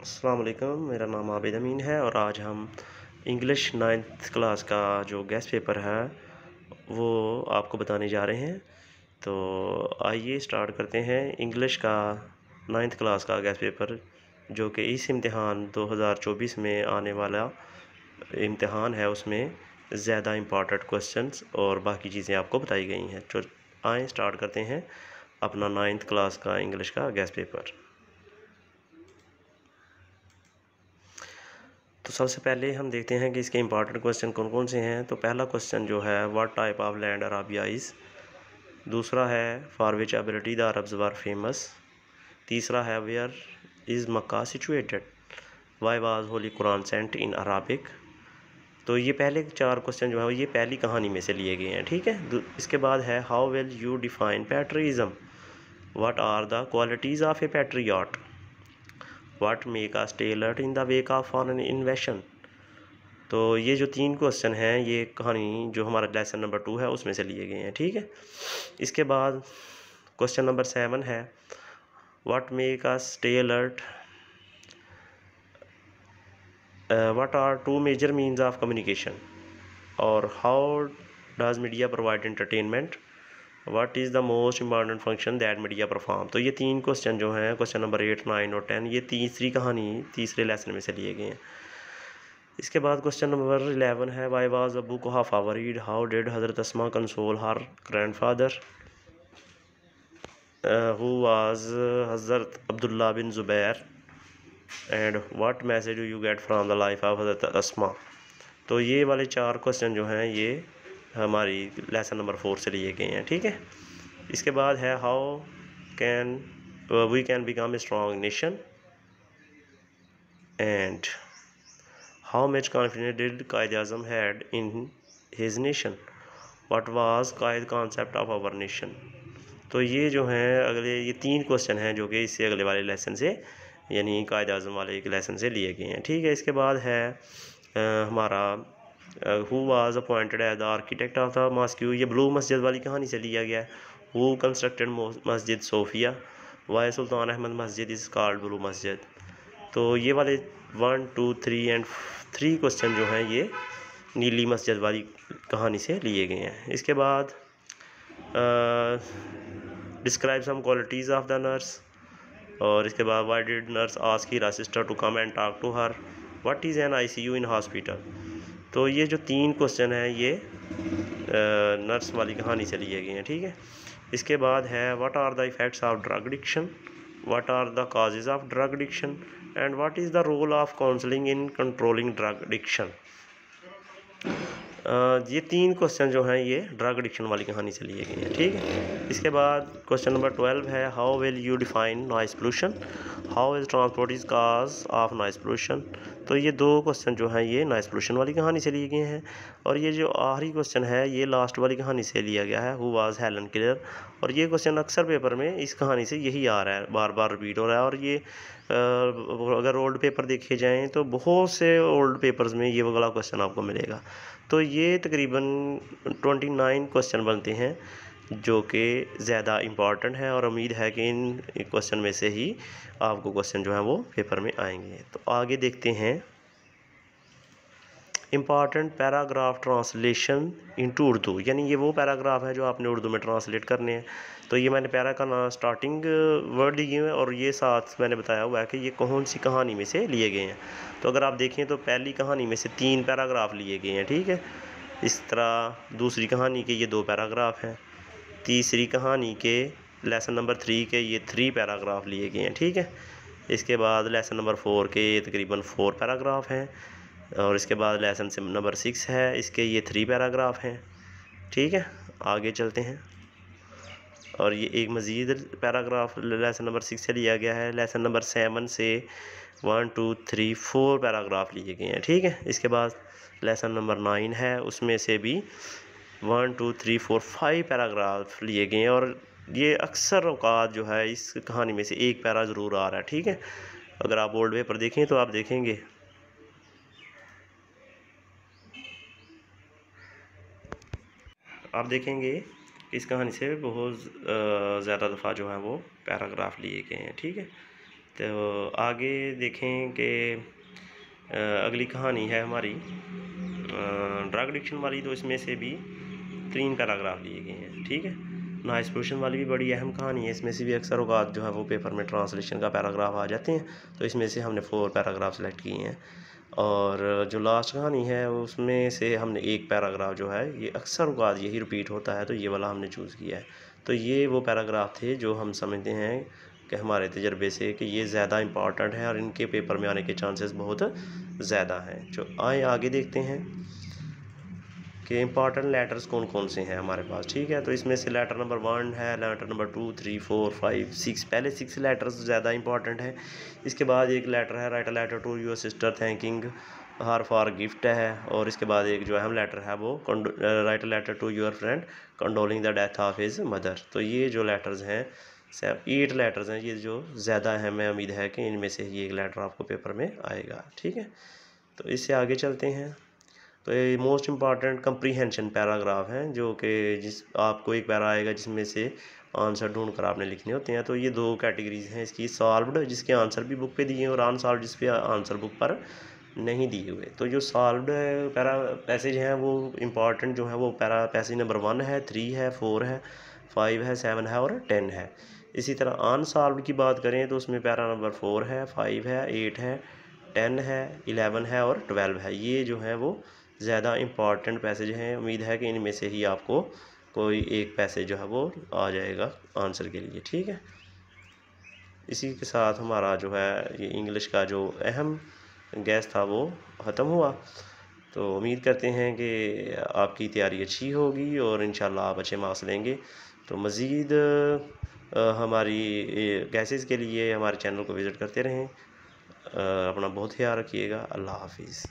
असलकम मेरा नाम आबिद अमीन है और आज हम इंग्लिश नाइन्थ क्लास का जो गैस पेपर है, वो आपको बताने जा रहे हैं। तो आइए स्टार्ट करते हैं इंग्लिश का नाइन्थ क्लास का गैस पेपर जो कि इस इम्तिहान 2024 में आने वाला इम्तहान है। उसमें ज़्यादा इंपॉर्टेंट क्वेश्चंस और बाकी चीज़ें आपको बताई गई हैं। तो आए स्टार्ट करते हैं अपना नाइन्थ क्लास का इंग्लिश का गैस पेपर तो सबसे पहले हम देखते हैं कि इसके इंपॉर्टेंट क्वेश्चन कौन कौन से हैं। तो पहला क्वेश्चन जो है what type of land Arabia is दूसरा है for which ability the Arabs were famous तीसरा है where is Mecca situated why was holy Quran sent in Arabic तो ये पहले चार क्वेश्चन जो है, ये पहली कहानी में से लिए गए हैं, ठीक है? इसके बाद है how will you define patriotism what are the qualities of a patriot what make a stay alert in the wake of foreign invasion तो ये जो तीन क्वेश्चन हैं, ये कहानी जो हमारा लेसन नंबर टू है, उसमें से लिए गए हैं, ठीक है? इसके बाद क्वेश्चन नंबर सेवन है what make a stay alert what are two major means of communication और how does media provide entertainment what is the most important function that media perform तो ये तीन क्वेश्चन जो हैं क्वेश्चन नंबर एट नाइन और ten ये तीसरी कहानी तीसरे लेसन में से लिए गए हैं। इसके बाद क्वेश्चन नंबर इलेवन है why was Abu Quhafa read how did Hazrat Asma console her grand father who was Hazrat Abdullah bin Zubair and what message you get from the life of Hazrat Asma तो ये वाले चार question जो हैं, ये हमारी lesson number four से लिए गए हैं ठीक है? इसके बाद है how can we can become a strong nation and how much confident did Quaid Azam had in his nation what was Quaid concept of our nation तो ये जो हैं अगले ये तीन क्वेश्चन हैं जो कि इससे अगले वाले लेसन से यानी कायद अजम वाले एक लेसन से लिए गए हैं ठीक है? इसके बाद है आ, हमारा who was appointed as the architect of the mosque ये ब्लू मस्जिद वाली कहानी से लिया गया है कंस्ट्रक्टेड मस्जिद सोफिया वाई सुल्तान अहमद मस्जिद इज़ कॉल्ड ब्लू मस्जिद तो ये वाले one two three and three question जो हैं ये नीली मस्जिद वाली कहानी से लिए गए हैं। इसके बाद describe some qualities of the nurse और इसके बाद why did nurse ask he sister to come and talk to her what is an ICU in hospital तो ये जो तीन क्वेश्चन हैं, ये नर्स वाली कहानी से लिए गए हैं, ठीक है? इसके बाद है what are the effects of drug addiction what are the causes of drug addiction and what is the role of counselling in controlling drug addiction ये तीन क्वेश्चन जो हैं, ये ड्रग एडिक्शन वाली कहानी से लिए गए हैं, ठीक है? इसके बाद क्वेश्चन नंबर ट्वेल्व है how will you define noise pollution how is transport is cause of noise pollution तो ये दो क्वेश्चन जो हैं, ये नॉइस पोल्यूशन वाली कहानी से लिए गए हैं और ये जो आखिरी क्वेश्चन है, ये लास्ट वाली कहानी से लिया गया है हु वाज हेलन क्लियर और ये क्वेश्चन अक्सर पेपर में इस कहानी से यही आ रहा है बार बार रिपीट हो रहा है और ये अगर ओल्ड पेपर देखे जाएँ तो बहुत से ओल्ड पेपर्स में ये वाला क्वेश्चन आपको मिलेगा। तो ये तकरीबन ट्वेंटी नाइन क्वेश्चन बनते हैं। जो कि ज़्यादा इंपॉर्टेंट है और उम्मीद है कि इन क्वेश्चन में से ही आपको क्वेश्चन जो है वो पेपर में आएँगे। तो आगे देखते हैं। Important paragraph translation into Urdu यानी ये वो पैराग्राफ है जो आपने उर्दू में ट्रांसलेट करने हैं। तो ये मैंने पैरा का ना स्टार्टिंग वर्ड लिए हुए हैं और ये साथ मैंने बताया हुआ है कि ये कौन सी कहानी में से लिए गए हैं। तो अगर आप देखें तो पहली कहानी में से तीन पैराग्राफ लिए गए हैं, ठीक है? इस तरह दूसरी कहानी के ये दो पैराग्राफ हैं। तीसरी कहानी के लेसन नंबर थ्री के ये थ्री पैराग्राफ लिए गए हैं, ठीक है? इसके बाद लेसन नंबर फोर के तकरीबन फोर पैराग्राफ हैं और इसके बाद लेसन से नंबर सिक्स है, इसके ये थ्री पैराग्राफ हैं, ठीक है? आगे चलते हैं। और ये एक मज़ीद पैराग्राफ लेसन नंबर सिक्स से लिया गया है। लेसन नंबर सेवन से one two three four paragraph लिए गए हैं, ठीक है? इसके बाद लेसन नंबर नाइन है, उसमें से भी one, two, three, four, five paragraph लिए गए हैं और ये अक्सर अवकात जो है इस कहानी में से एक पैरा ज़रूर आ रहा है, ठीक है? अगर आप ओल्ड पेपर देखें तो आप देखेंगे। आप देखेंगे इस कहानी से बहुत ज़्यादा दफ़ा जो है वो पैराग्राफ लिए गए हैं, ठीक है? तो आगे देखें कि अगली कहानी है हमारी ड्रग एडिक्शन वाली तो इसमें से भी तीन पैराग्राफ लिए गए हैं, ठीक है? नॉइस पोल्यूशन वाली भी बड़ी अहम कहानी है, इसमें से भी अक्सर अवकात जो है वो पेपर में ट्रांसलेशन का पैराग्राफ आ जाते हैं तो इसमें से हमने फोर पैराग्राफ सेलेक्ट किए हैं। और जो लास्ट कहानी है, उसमें से हमने एक पैराग्राफ जो है, ये अक्सर अवकात यही रिपीट होता है तो ये वाला हमने चूज़ किया है। तो ये वो पैराग्राफ थे जो हम समझते हैं कि हमारे तजर्बे से कि ये ज़्यादा इंपॉर्टेंट है और इनके पेपर में आने के चांसेस बहुत ज़्यादा हैं। जो आए, आगे देखते हैं। कि इंपॉर्टेंट लेटर्स कौन कौन से हैं हमारे पास, ठीक है? तो इसमें से लेटर नंबर वन है letter number two three four five six पहले सिक्स लेटर्स ज़्यादा इंपॉर्टेंट हैं। इसके बाद एक लेटर है write letter to your sister thanking her for gift है। और इसके बाद एक जो अहम लेटर है, वो write letter to your friend condoling the death of his mother तो ये जो लेटर्स हैं एट लेटर्स हैं, ये जो ज़्यादा अहम है उम्मीद है कि इनमें से ये एक लेटर आपको पेपर में आएगा, ठीक है? तो इससे आगे चलते हैं। तो ये मोस्ट इंपॉर्टेंट कंप्रीहेंशन पैराग्राफ हैं, जो कि जिस, आपको एक पैरा आएगा जिसमें से आंसर ढूंढ कर आपने लिखने होते हैं। तो ये दो कैटेगरीज हैं इसकी सॉल्व्ड जिसके आंसर भी बुक पे दिए हैं, और अनसॉल्व जिस पे आंसर बुक पर नहीं दिए हुए। तो जो सॉल्व्ड पैरा पैसेज हैं, वो इंपॉर्टेंट जो है, वो पैरा पैसेज नंबर वन है थ्री है फोर है फाइव है सेवन है, और टेन है। इसी तरह अनसॉल्व की बात करें तो उसमें पैरा नंबर फोर है फाइव है एट है टेन है इलेवन है, और ट्वेल्व है। ये जो है, वो ज़्यादा इंपॉर्टेंट पैसेज हैं, उम्मीद है कि इनमें से ही आपको कोई एक पैसेज जो है वो आ जाएगा आंसर के लिए, ठीक है? इसी के साथ हमारा जो है, ये इंग्लिश का जो अहम गैस था वो ख़त्म हुआ। तो उम्मीद करते हैं कि आपकी तैयारी अच्छी होगी और इन आप अच्छे मार्क्स लेंगे। तो मज़ीद हमारी गैसेस के लिए हमारे चैनल को विज़िट करते रहें। अपना बहुत ख्याल रखिएगा। अल्लाह हाफिज़।